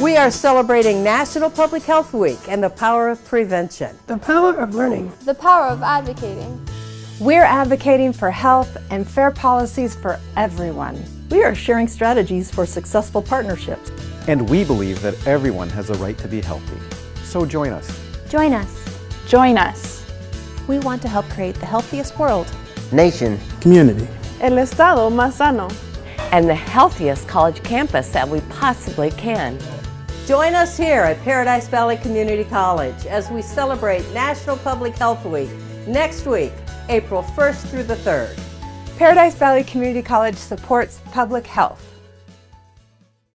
We are celebrating National Public Health Week and the power of prevention. The power of learning. The power of advocating. We're advocating for health and fair policies for everyone. We are sharing strategies for successful partnerships. And we believe that everyone has a right to be healthy. So join us. Join us. Join us. We want to help create the healthiest world. Nation. Community. El Estado más sano. And the healthiest college campus that we possibly can. Join us here at Paradise Valley Community College as we celebrate National Public Health Week next week, April 1st through the 3rd. Paradise Valley Community College supports public health.